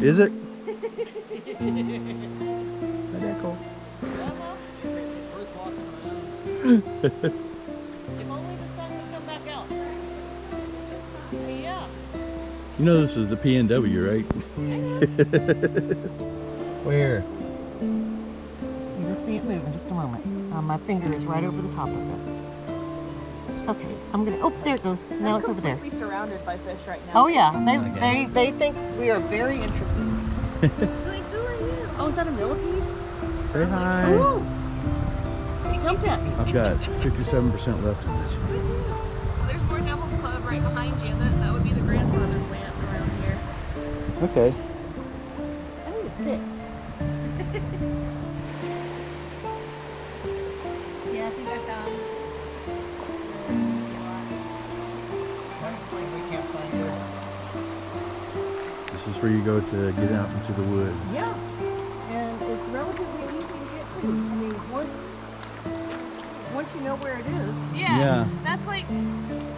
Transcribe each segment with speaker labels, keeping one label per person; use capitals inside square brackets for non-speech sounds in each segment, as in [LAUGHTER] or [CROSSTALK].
Speaker 1: Is it? Hi, Echo.
Speaker 2: If only the sun would come back out. Yeah.
Speaker 1: You know this is the PNW, right? [LAUGHS] Where?
Speaker 2: You'll see it move in just a moment. Uh, my finger is right over the top of it. Okay, I'm gonna. Oh, there it goes. Now it's over there.
Speaker 3: completely surrounded by fish right now.
Speaker 2: Oh yeah, they,
Speaker 1: Okay.
Speaker 2: they they think we are very interesting.
Speaker 3: Like, who are you?
Speaker 2: Oh, is that a millipede?
Speaker 1: Say hi.
Speaker 2: Ooh! He jumped at me.
Speaker 1: I've got 57% left in this.
Speaker 3: So there's more Devil's Club right behind you. That, that would be the grandfather plant around here.
Speaker 1: Okay.
Speaker 2: I need a stick.
Speaker 3: Yeah, I think I found.
Speaker 1: This where you go to get out into the woods.
Speaker 2: Yeah, and it's relatively easy to get to. I mean, once once you know where it is.
Speaker 3: Yeah,
Speaker 1: Yeah.
Speaker 3: That's like,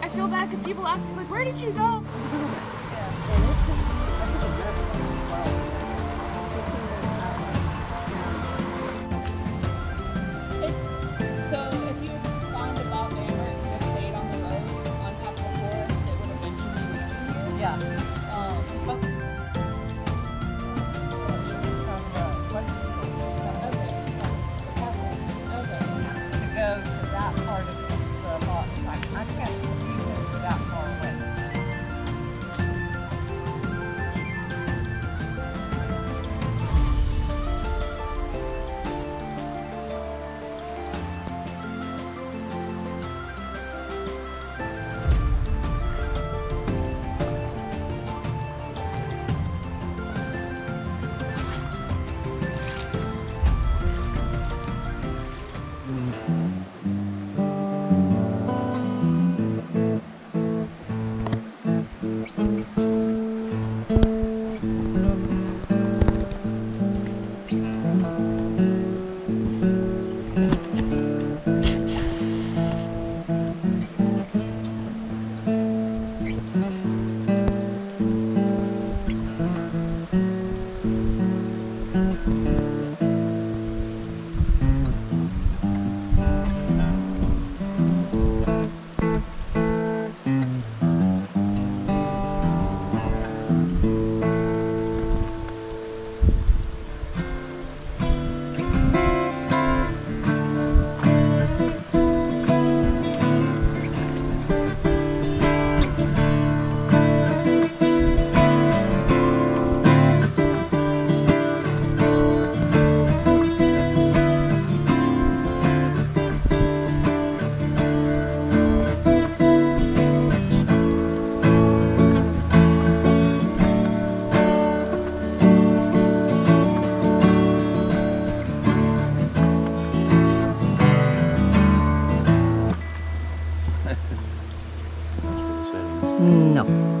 Speaker 3: I feel bad because people ask me, like, where did you go? [LAUGHS]
Speaker 2: Yeah, I, No.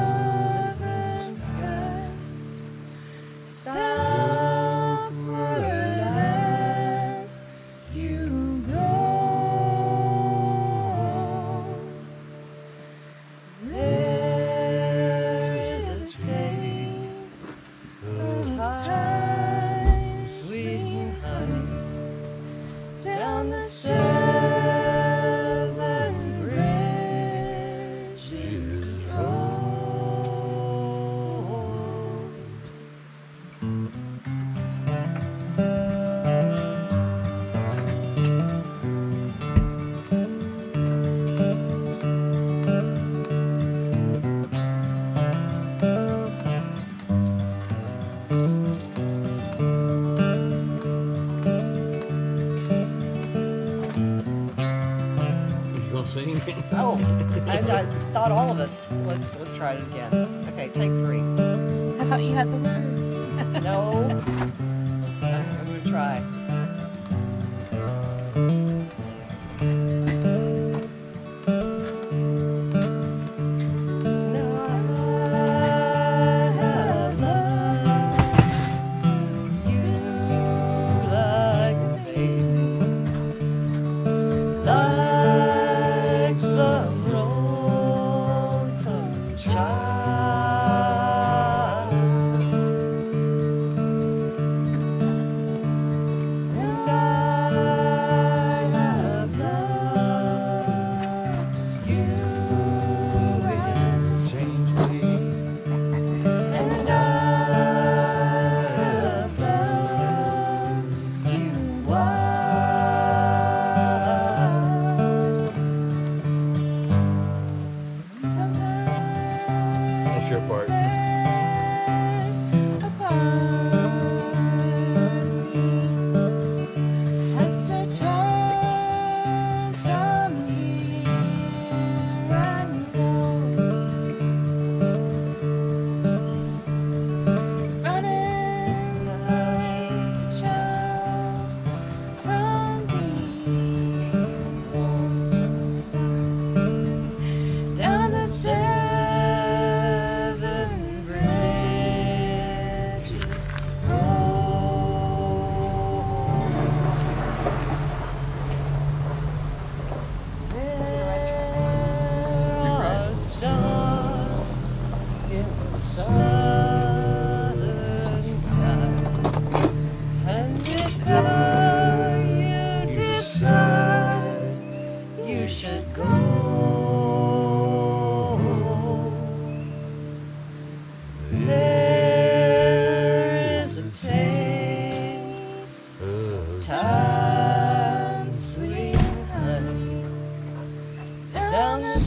Speaker 4: still singing? [LAUGHS]
Speaker 2: Oh, I, I thought all of us. Let's let's try it again. Okay, take three.
Speaker 3: I thought you had the words.
Speaker 2: No, I'm, [LAUGHS] I'm gonna try.
Speaker 3: Should go. There is a taste, time, sweet honey, down the